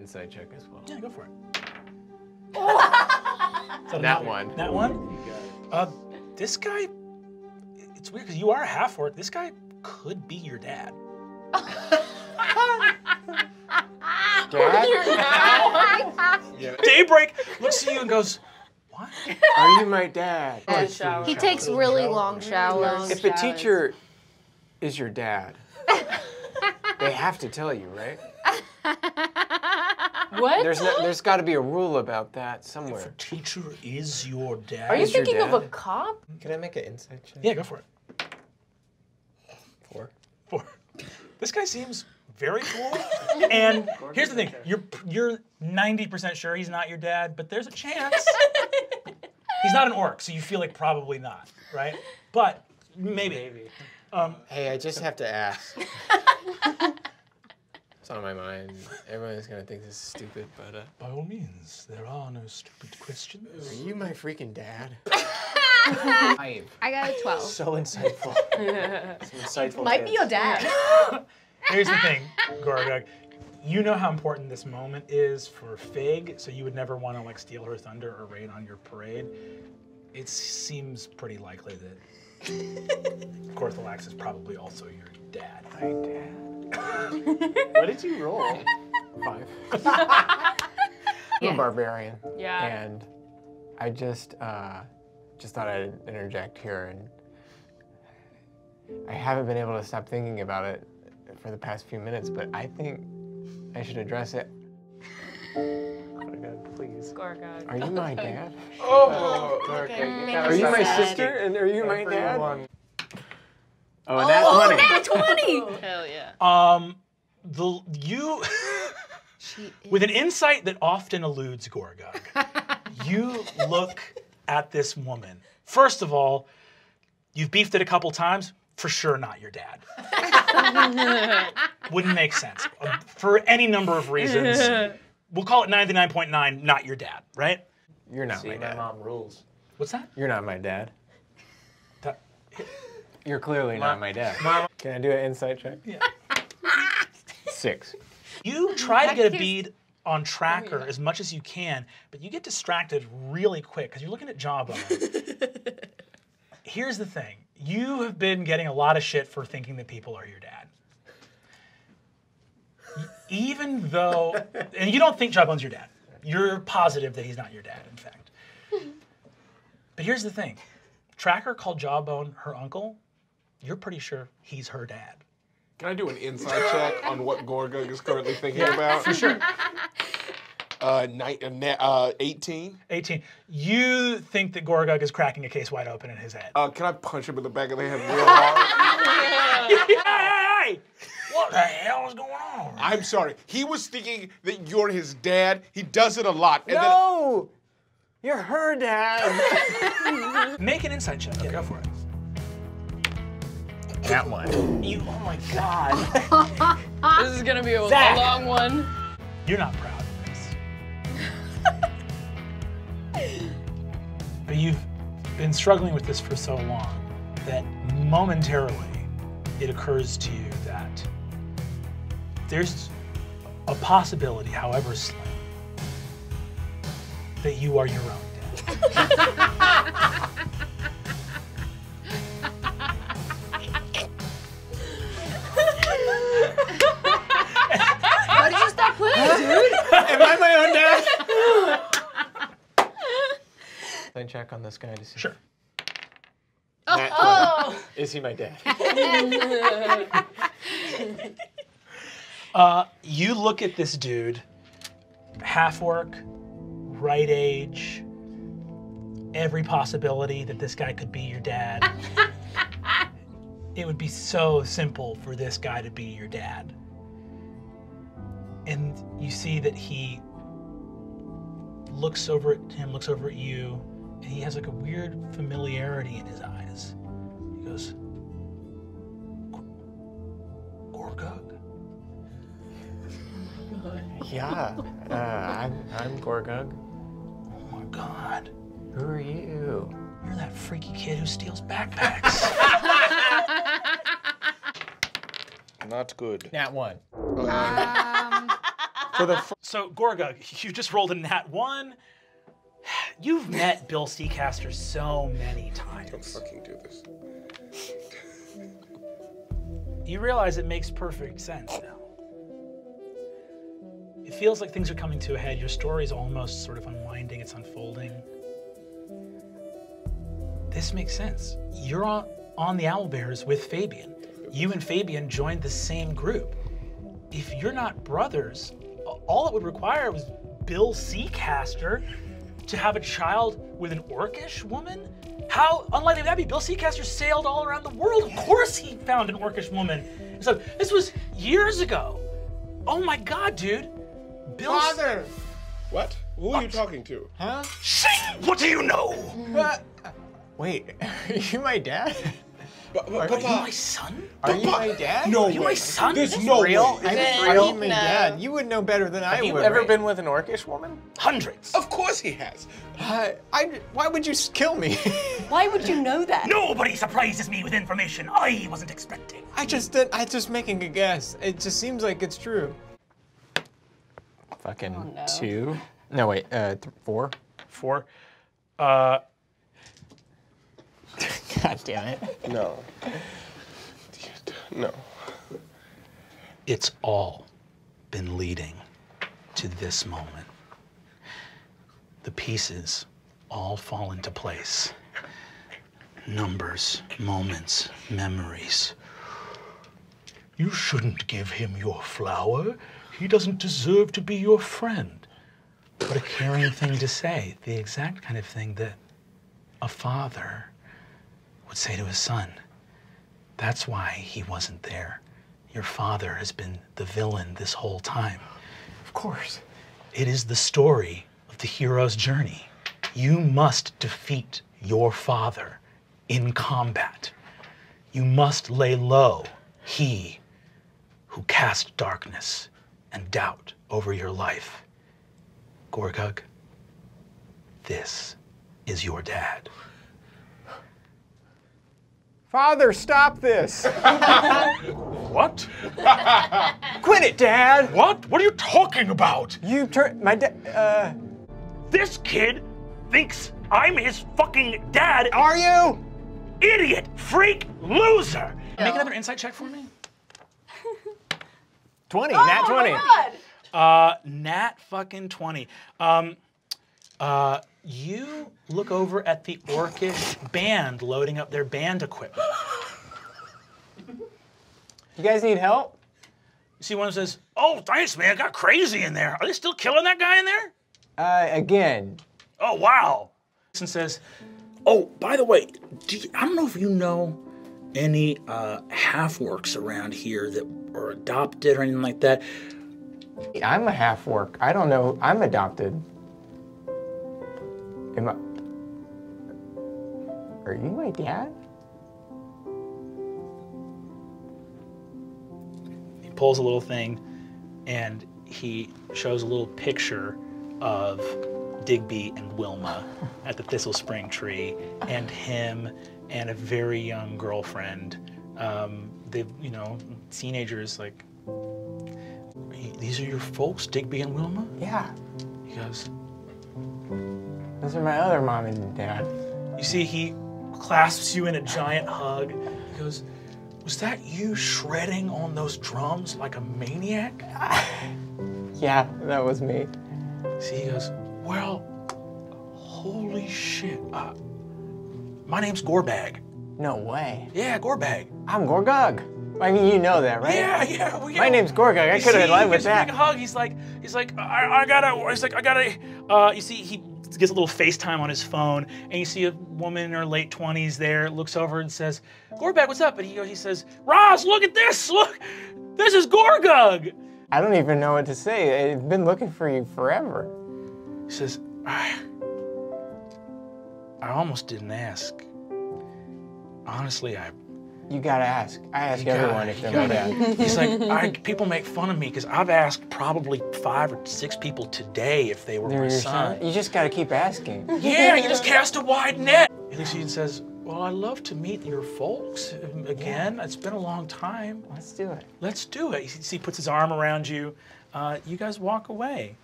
Insight check as well. Yeah, go for it. Oh! That one. That one? Uh, this guy, it's weird because you are a half orc. This guy could be your dad. Dad? Daybreak looks at you and goes, What? Are you my dad? He takes really long showers. If a teacher is your dad, they have to tell you, right? What? There's no, there's got to be a rule about that somewhere. Teacher is your dad. Are you Is your thinking of a cop? Can I make an insight check? Yeah, go for it. Four. Four. This guy seems very cool. and here's the thing: you're you're 90% sure he's not your dad, but there's a chance. he's not an orc, so you feel like probably not, right? But maybe. Maybe. Um, Hey, I just have to ask. it's on my mind. Everyone's gonna think this is stupid, but uh, by all means, there are no stupid questions. are you my freaking dad? I got a 12. So insightful. Some insightful. Might be your dad. Here's the thing, Gorgug. You know how important this moment is for Fig, so you would never want to like steal her thunder or rain on your parade. It seems pretty likely that Gorthalax is probably also your dad. My dad. What did you roll? Five. I'm a barbarian. Yeah. And I just uh, just thought I'd interject here, and I haven't been able to stop thinking about it for the past few minutes, but I think I should address it. Gorgug, please. Gorgug. Are you my dad? Oh, Okay, make Are you my sister? And are you my dad? Everyone. Oh, that's Oh, funny. nat 20! Hell yeah. Um, the you with an insight that often eludes Gorgug, you look at this woman. First of all, you've beefed it a couple times. For sure, not your dad. Wouldn't make sense Uh, for any number of reasons. We'll call it 99.9, not your dad, right? You're not See, my my dad. mom rules. What's that? You're not my dad. That- You're clearly not my dad. Mom, Can I do an insight check? Yeah. Six. You try to get a bead on tracker as much as you can, but you get distracted really quick because you're looking at Jawbone. Here's the thing you have been getting a lot of shit for thinking that people are your dad. Even though, and you don't think Jawbone's your dad. You're positive that he's not your dad, in fact. But here's the thing Tracker called Jawbone her uncle. You're pretty sure he's her dad. can I do an insight check on what Gorgug is currently thinking about? For sure. Uh, night, uh, uh, 18. 18. You think that Gorgug is cracking a case wide open in his head. Uh, can I punch him in the back of the head real hard? hey, hey, hey! What the hell is going on? I'm sorry. He was thinking that you're his dad. He does it a lot. And No! You're her dad. Make an insight check. Yeah, go for it. That one. You, oh my god. This is gonna be a, a long one. You're not proud of this. but you've been struggling with this for so long that momentarily it occurs to you that there's a possibility, however slim, that you are your own dad. did you dude? Am I my own dad? Can I check on this guy to see? Sure. Nat Oh. Is he my dad? Uh, you look at this dude, half orc, right age, every possibility that this guy could be your dad. it would be so simple for this guy to be your dad. And you see that he looks over at him, looks over at you, and he has like a weird familiarity in his eyes. He goes, Gorgug? Yeah. Uh, I'm, I'm Gorgug. Oh my god. Who are you? You're that freaky kid who steals backpacks. Not good. Nat one. Um, For the fir- So, Gorga, you just rolled a nat one. You've met Bill Seacaster so many times. Don't times. fucking do this. You realize it makes perfect sense now. It feels like things are coming to a head. Your story is almost sort of unwinding, it's unfolding. This makes sense. You're on, on the Owlbears with Fabian. You and Fabian joined the same group. If you're not brothers, a- all it would require was Bill Seacaster to have a child with an orcish woman? How unlikely would that be? Bill Seacaster sailed all around the world. Of course he found an orcish woman. So this was years ago. Oh my god, dude. Bill Father! What? Who are you talking to? Huh? Sing! What do you know? What? Wait, are you my dad? But, but, Are you my son? Are you my dad? no Are you way. my son? There's Is no Real? way. I'm it are real? you my No. dad? You would know better than I would. Have you would. ever right? been with an orcish woman? Hundreds. Of course he has. Uh, I, why would you kill me? Why would you know that? Nobody surprises me with information I wasn't expecting. I just did, I just making a guess. It just seems like it's true. Fucking no. two. No wait, uh, th- four. Four. Uh, God damn it. No. No. it's all been leading to this moment. The pieces all fall into place. Numbers, moments, memories. You shouldn't give him your flower. He doesn't deserve to be your friend. What a caring thing to say. The exact kind of thing that a father would say to his son. That's why he wasn't there. Your father has been the villain this whole time. Of course. It is the story of the hero's journey. You must defeat your father in combat. You must lay low he who cast darkness and doubt over your life. Gorgug, this is your dad. Father, stop this! What? Quit it, Dad! What? What are you talking about? You turn my dad. Uh, This kid thinks I'm his fucking dad. are you? Idiot, freak, loser. Make another insight check for me. Twenty, nat twenty. Uh, nat fucking 20. Um, uh, you look over at the orcish band loading up their band equipment. You guys need help? You see one says, Oh, thanks, man. Got crazy in there. Are they still killing that guy in there? Uh, again. Oh, wow. And says, Oh, by the way, do you, I don't know if you know any uh, half orcs around here that are adopted or anything like that. I'm a half orc. I don't know. I'm adopted. Am I? Are you my dad? He pulls a little thing and he shows a little picture of Digby and Wilma at the Thistle Spring tree and him and a very young girlfriend. Um, they, you know, teenagers like, these are your folks, Digby and Wilma? Yeah. He goes, Those are my other mom and dad. You see, he clasps you in a giant hug. He goes, Was that you shredding on those drums like a maniac? Yeah, that was me. See, he goes, Well, holy shit. Uh, my name's Gorbag. No way. Yeah, Gorbag. I'm Gorgug. I mean, you know that, right? Yeah, yeah. well, yeah. My name's Gorgug. I could have led with a big that. hug. He's like, he's like, I, I gotta. He's like, I gotta. Uh, you see, he gets a little FaceTime on his phone, and you see a woman in her late twenties there, looks over and says, "Gorbag, what's up?" And he goes, he says, Ross, look at this. Look, this is Gorgug." I don't even know what to say. I've been looking for you forever. He says, I, I almost didn't ask. Honestly, I You gotta ask. I ask You everyone gotta- if they're my dad. He's like, I, people make fun of me because I've asked probably five or six people today if they were They're my son. son. You just gotta keep asking. Yeah, you just cast a wide net. He looks at says, Well, I'd love to meet your folks um, again. It's been a long time. Let's do it. Let's do it. He, he puts his arm around you. uh, you guys walk away.